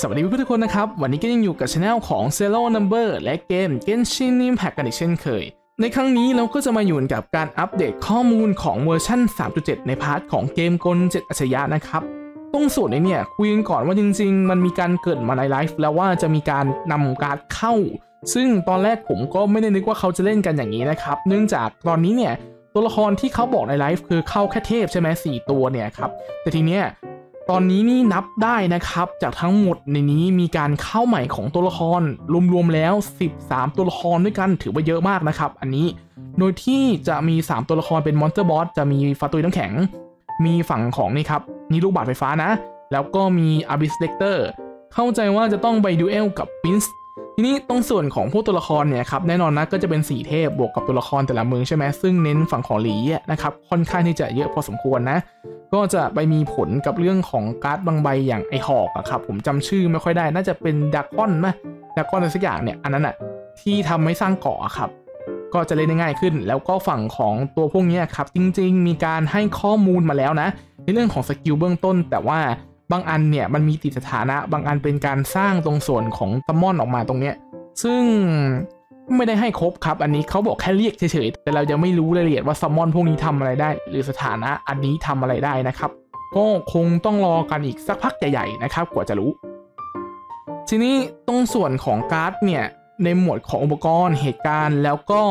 สวัสดีเพื่อนๆทุกคนนะครับ วันนี้ก็ยังอยู่กับช anel ของ Zero Number และเกม Genshin Impact กันอีกเช่นเคย ในครั้งนี้เราก็จะมาอยู่กับการอัปเดตข้อมูลของเวอร์ชัน3.7 ใน part ของเกมกล7อัจฉริยะนะครับ ตรงส่วนนี้เนี่ยคุยกันก่อนว่าจริง ๆ มันมีการเกริ่นมาในไลฟ์แล้วว่าจะมีการนำการ์ดเข้า ซึ่งตอนแรกผมก็ไม่ได้นึกว่าเขาจะเล่นกันอย่างนี้นะครับ เนื่องจากตอนนี้เนี่ยตัวละครที่เขาบอกในไลฟ์คือเข้าแค่เทพใช่ไหมสี่ตัวเนี่ยครับ แต่ทีเนี้ย ตอนนี้นี่นับได้นะครับ จากทั้งหมดในนี้มีการเข้าใหม่ของตัวละคร รวมๆแล้ว 13 ตัวละครด้วยกันถือว่าเยอะมากนะครับ อันนี้โดยที่จะมี 3 ตัวละครเป็นมอนสเตอร์บอสจะมีฟาตุยน้ำแข็ง มีฝั่งของนี่ครับนี่ลูกบาศก์ไฟฟ้านะ แล้วก็มี Abyss Lector เข้าใจว่าจะต้องไปดูเอลกับปินส์ ทีนี้ตรงส่วนของพวกตัวละครเนี่ยครับแน่นอนนะก็จะเป็นสี่เทพบวกกับตัวละครแต่ละเมืองใช่ไหมซึ่งเน้นฝั่งของหลีนะครับค่อนข้างที่จะเยอะพอสมควรนะ ก็จะไปมีผลกับเรื่องของการ์ดบางใบอย่างไอหอกอะครับผมจำชื่อไม่ค่อยได้ น่าจะเป็นดากอนไหมดากอนอะไรสักอย่างเนี่ยอันนั้นอะที่ทำให้สร้างเกราะอะครับก็จะเล่นได้ง่ายขึ้น แล้วก็ฝั่งของตัวพวกนี้ครับจริง ๆ มีการให้ข้อมูลมาแล้วนะ ในเรื่องของสกิลเบื้องต้น แต่ว่า บางอันเนี่ยมันมีติดสถานะ บางอันเป็นการสร้างตรงส่วนของ summon ออกมาตรงเนี้ย ซึ่งไม่ได้ให้ครบครับ อันนี้เขาบอกแค่เรียกเฉยๆ แต่เราจะไม่รู้รายละเอียดว่าซัมมอนพวกนี้ทำอะไรได้ หรือสถานะอันนี้ทำอะไรได้นะครับ ก็คงต้องรอกันอีกสักพักใหญ่ๆนะครับ กว่าจะรู้ ทีนี้ตรงส่วนของการ์ดเนี่ยในหมวดของอุปกรณ์เหตุการณ์ แล้วก็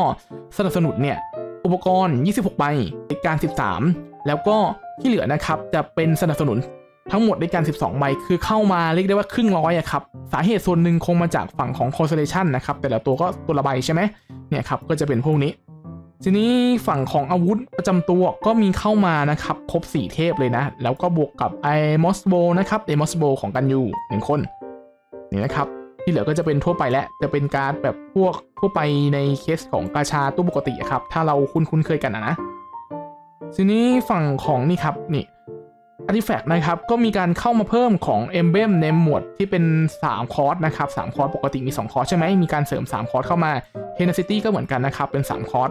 สนับสนุนเนี่ยอุปกรณ์ 26ใบเหตุการณ์ 13 แล้วก็ที่เหลือนะครับจะเป็นสนับสนุน ทั้งหมดด้วยกัน 12 ใบ คือเข้ามาเรียกได้ว่าครึ่งร้อยอะครับ สาเหตุส่วนหนึ่งคงมาจากฝั่งของ Constellation นะครับ แต่ละตัวก็ตัวละใบใช่ไหมเนี่ยครับ ก็จะเป็นพวกนี้ ทีนี้ฝั่งของอาวุธประจำตัวก็มีเข้ามานะครับ ครบ 4 เทพเลยนะ แล้วก็บวกกับไอมอสโบนะครับไอมอสโบของกันยูหนึ่งคน นี่นะครับ ที่เหลือก็จะเป็นทั่วไปและจะเป็นการแบบพวกทั่วไปในเคสของกาชาตู้ปกติอะครับ ถ้าเราคุ้นคุ้นเคยกันนะนะ ทีนี้ฝั่งของนี่ครับนี่ artifact นะครับ ก็มีการเข้ามาเพิ่มของ e m b l e m ในหมวดที่เป็น 3 คอร์สนะครับ3คอร์สปกติมี 2 คอร์สใช่ไหมมีการเสริม 3 คอร์สเข้ามา h e n a c i t y ก็เหมือนกันนะครับ เป็น 3 คอร์ส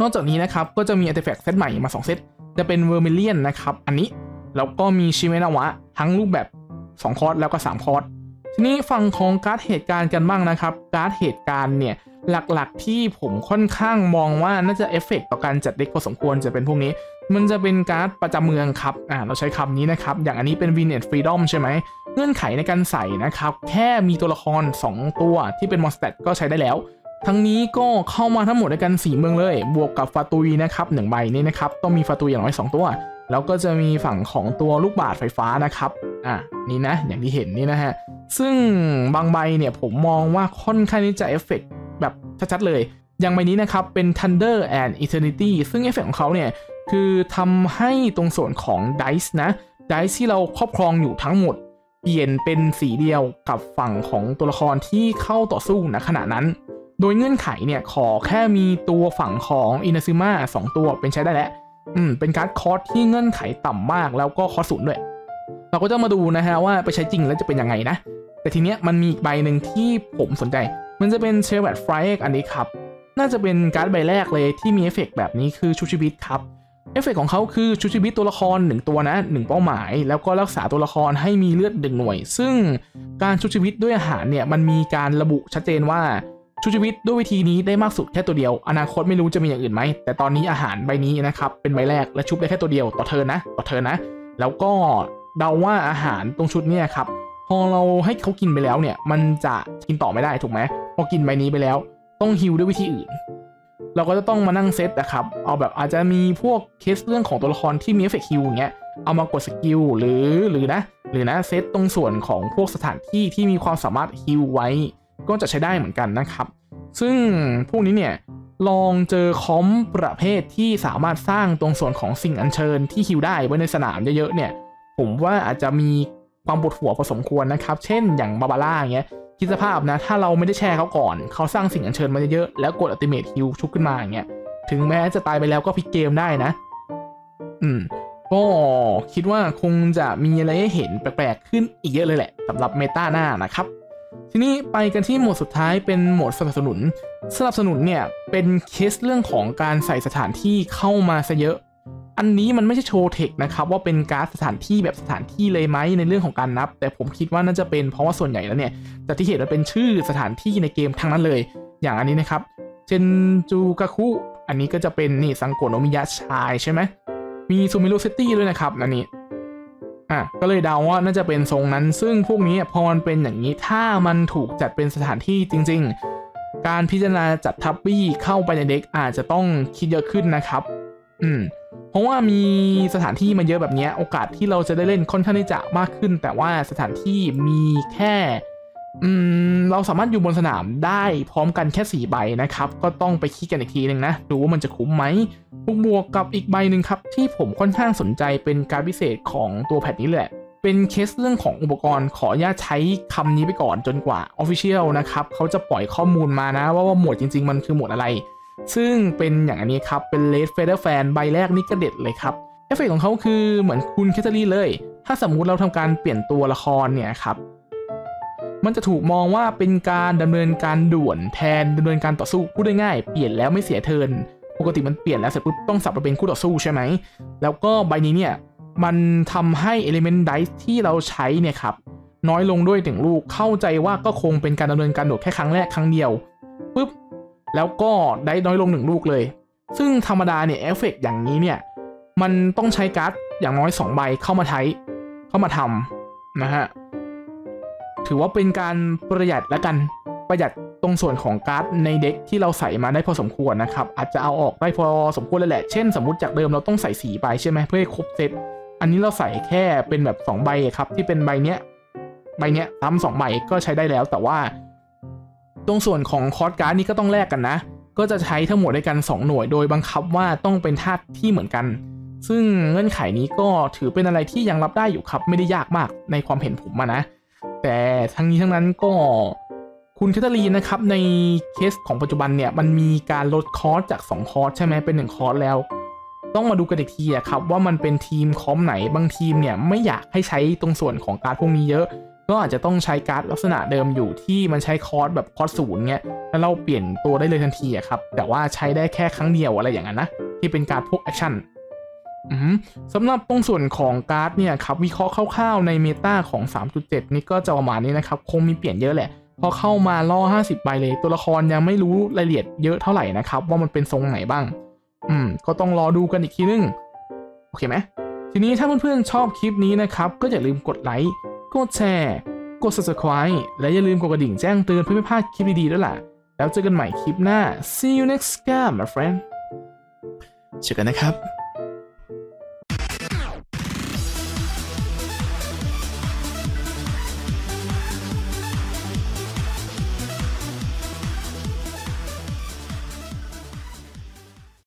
นอกจากนี้นะครับ ก็จะมี artifact set ใหม่มา 2 เซต จะเป็น Vermilion นะครับ อันนี้ แล้วก็มีชิเมนาวะ ทั้งรูปแบบ 2 คอร์สแล้วก็ 3 คอร์สทีนี้ฝั่งของการ์ดเหตุการณ์กันบ้างนะครับ การ์ดเหตุการณ์เนี่ยหลักๆที่ผมค่อนข้างมองว่าน่าจะเอฟเฟกต่อการจัด deck พอสมควรจะเป็นพวกนี้ มันจะเป็นการ์ดประจำเมืองครับอ่าเราใช้คำนี้นะครับ อย่างอันนี้เป็น v i n e t Freedom ใช่ไหม เงื่อนไขในการใส่นะครับ แค่มีตัวละคร 2 ตัวที่เป็น Mondstadt ก็ใช้ได้แล้ว ทั้งนี้ก็เข้ามาทั้งหมดในกัน 4 เมืองเลย บวกกับฟาตุยนะครับหนึ่งใบนี้นะครับ ต้องมีฟาตุยอย่างน้อย 2 ตัว แล้วก็จะมีฝั่งของตัวลูกบาศก์ไฟฟ้านะครับ อ่านี่นะ อย่างที่เห็นนี่นะฮะ ซึ่งบางใบเนี่ยผมมองว่าค่อนข้างที่จะเอฟเฟกแบบชัดๆเลย อย่างใบนี้นะครับเป็น Thunder and Eternity ซึ่งเอฟเฟกของเขาเนี่ย คือทำให้ตรงส่วนของ Dice นะ Dice ที่เราครอบครองอยู่ทั้งหมด เปลี่ยนเป็นสีเดียวกับฝั่งของตัวละครที่เข้าต่อสู้ณขณะนั้น โดยเงื่อนไขเนี่ยขอแค่มีตัวฝั่งของอินาซึมะสองตัวเป็นใช้ได้แล้วอืมเป็นการ์ดคอร์สที่เงื่อนไขต่ำมากแล้วก็คอร์สศูนย์ด้วย เราก็จะมาดูนะฮะว่าไปใช้จริงแล้วจะเป็นยังไงนะ แต่ทีเนี้ยมันมีอีกใบหนึ่งที่ผมสนใจ มันจะเป็น Teyvat Fried อันนี้ครับ น่าจะเป็นการ์ดใบแรกเลยที่มีเอฟเฟกแบบนี้คือชุบชีวิตครับ เอฟเฟกของเขาคือชุบชีวิตตัวละคร 1 ตัวนะ1เป้าหมาย แล้วก็รักษาตัวละครให้มีเลือดหนึ่งหน่วย ซึ่งการชุบชีวิตด้วยอาหารเนี่ยมันมีการระบุชัดเจนว่าชุบชีวิตด้วยวิธีนี้ได้มากสุดแค่ตัวเดียว อนาคตไม่รู้จะมีอย่างอื่นไหม แต่ตอนนี้อาหารใบนี้นะครับเป็นใบแรกและชุบได้แค่ตัวเดียวต่อ turn นะ ต่อ turn นะ แล้วก็เดาว่าอาหารตรงชุบเนี่ยครับพอเราให้เขากินไปแล้วเนี่ยมันจะกินต่อไม่ได้ถูกไหมพอกินใบนี้ไปแล้ว ต้อง heal ด้วยวิธีอื่น เราก็จะต้องมานั่งเซตนะครับ เอาแบบอาจจะมีพวกเคสเรื่องของตัวละครที่มี effect heal อย่างเงี้ย เอามากดสกิลหรือหรือนะ หรือนะเซตตรงส่วนของพวกสถานที่ที่มีความสามารถ heal ไว้ ก็จะใช้ได้เหมือนกันนะครับ ซึ่งพวกนี้เนี่ยลองเจอคอมประเภทที่สามารถสร้างตรงส่วนของสิ่งอัญเชิญที่ฮิลได้ไว้ในสนามเยอะๆเนี่ย ผมว่าอาจจะมีความปวดหัวพอสมควรนะครับ เช่นอย่างบาบาร่าเงี้ย คิดสภาพนะ ถ้าเราไม่ได้แชร์เขาก่อน เขาสร้างสิ่งอัญเชิญมาเยอะๆแล้วกดอัติเมทฮิลชุบขึ้นมาอย่างเงี้ย ถึงแม้จะตายไปแล้วก็พลิกเกมได้นะ อืม ก็คิดว่าคงจะมีอะไรให้เห็นแปลกๆขึ้นอีกเยอะเลยแหละสำหรับเมตาหน้านะครับทีนี้ไปกันที่โหมดสุดท้ายเป็นโหมดสนับสนุน สนับสนุนเนี่ยเป็นเคสเรื่องของการใส่สถานที่เข้ามาซะเยอะ อันนี้มันไม่ใช่โชว์เทคนะครับว่าเป็นการสถานที่แบบสถานที่เลยไหมในเรื่องของการนับ แต่ผมคิดว่าน่าจะเป็นเพราะว่าส่วนใหญ่แล้วเนี่ยจะที่เห็นมันเป็นชื่อสถานที่ในเกมทั้งนั้นเลย อย่างอันนี้นะครับเจนจูกาคุอันนี้ก็จะเป็นนี่สังโกโนมิยะชายใช่ไหมมีซูมิโรซิตี้ด้วยนะครับอันนี้อะก็เลยเดาว่าน่าจะเป็นทรงนั้น ซึ่งพวกนี้พอมันเป็นอย่างนี้ถ้ามันถูกจัดเป็นสถานที่จริง ๆ การพิจารณาจัดทับบี้เข้าไปในเด็กอาจจะต้องคิดเยอะขึ้นนะครับ อืม เพราะว่ามีสถานที่มาเยอะแบบนี้โอกาสที่เราจะได้เล่นค่อนข้างที่จะมากขึ้น แต่ว่าสถานที่มีแค่เราสามารถอยู่บนสนามได้พร้อมกันแค่ 4 ใบนะครับ ก็ต้องไปคิดกันอีกทีหนึ่งนะ ดูว่ามันจะคุ้มไหมบวกกับอีกใบหนึ่งครับ ที่ผมค่อนข้างสนใจเป็นการพิเศษของตัวแพทนี้แหละ เป็นเคสเรื่องของอุปกรณ์ขออนุญาตใช้คำนี้ไปก่อนจนกว่า Official นะครับเขาจะปล่อยข้อมูลมานะว่าว่าหมวดจริง ๆ มันคือหมวดอะไร ซึ่งเป็นอย่างอันนี้ครับ เป็น Red Feather Fan ใบแรกนี่ก็เด็ดเลยครับ เอฟเฟกของเขาคือเหมือนคุณแคทเธอรีนเลย ถ้าสมมุติเราทำการเปลี่ยนตัวละครเนี่ยครับมันจะถูกมองว่าเป็นการดำเนินการด่วนแทนดำเนินการต่อสู้พูดง่ายๆเปลี่ยนแล้วไม่เสีย turn ปกติมันเปลี่ยนแล้วเสร็จปุ๊บต้องสลับมาเป็นคู่ต่อสู้ใช่ไหม แล้วก็ใบนี้เนี่ยมันทำให้ Element Dice ที่เราใช้เนี่ยครับน้อยลงด้วยหนึ่งลูกเข้าใจว่าก็คงเป็นการดำเนินการโดดแค่ครั้งแรกครั้งเดียวปุ๊บ แล้วก็ได้น้อยลงหนึ่งลูกเลย ซึ่งธรรมดาเนี่ยเอฟเฟกอย่างนี้เนี่ย มันต้องใช้การ์ดอย่างน้อย 2 ใบเข้ามาใช้ เข้ามาทำนะฮะ ถือว่าเป็นการประหยัดและกันประหยัดตรงส่วนของการ์ดใน deck ที่เราใส่มาได้พอสมควรนะครับ อาจจะเอาออกได้พอสมควรเลยแหละ เช่น สมมติจากเดิมเราต้องใส่สี่ใบใช่ไหมเพื่อให้ครบเซตอันนี้เราใส่แค่เป็นแบบ 2 ใบครับที่เป็นใบเนี้ยใบเนี้ยซ้ำสองใบก็ใช้ได้แล้วแต่ว่า ตรงส่วนของคอร์สการ์ดนี้ก็ต้องแลกกันนะ ก็จะใช้ทั้งหมดด้วยกัน 2 หน่วย โดยบังคับว่าต้องเป็นธาตุที่เหมือนกัน ซึ่งเงื่อนไขนี้ก็ถือเป็นอะไรที่ยังรับได้อยู่ครับ ไม่ได้ยากมากในความเห็นผมนะ แต่ทั้งนี้ทั้งนั้นก็คุณแคทเธอรีนนะครับในเคสของปัจจุบันเนี่ยมันมีการลดคอร์สจาก 2 คอร์สใช่ไหมเป็น 1 คอร์สแล้ว ต้องมาดูกันอีกทีอะครับว่ามันเป็นทีม comp ไหนบางทีมเนี่ยไม่อยากให้ใช้ตรงส่วนของการ์ดพวกนี้เยอะ ก็อาจจะต้องใช้การ์ดลักษณะเดิมอยู่ที่มันใช้คอร์สแบบคอร์สศูนย์เงี้ยแล้วเราเปลี่ยนตัวได้เลยทันทีอะครับ แต่ว่าใช้ได้แค่ครั้งเดียวอะไรอย่างนั้นนะ ที่เป็นการพวก action สำหรับตรงส่วนของการ์ดเนี่ยครับวิเคราะห์คร่าวๆใน meta ของ 3.7 นี่ก็จะประมาณนี้นะครับ คงมีเปลี่ยนเยอะแหละ พอเข้ามาล่อ 50 ใบเลย ตัวละครยังไม่รู้รายละเอียดเยอะเท่าไหร่นะครับ ว่ามันเป็นทรงไหนบ้าง อืม ก็ต้องรอดูกันอีกทีนึง โอเคไหมทีนี้ถ้าเพื่อนๆชอบคลิปนี้นะครับ ก็อย่าลืมกดไลค์ กดแชร์ กด subscribe และอย่าลืมกดกระดิ่งแจ้งเตือนเพื่อไม่พลาดคลิปดีๆด้วยล่ะ แล้วเจอกันใหม่คลิปหน้า see you next time my friend เจอกันนะครับ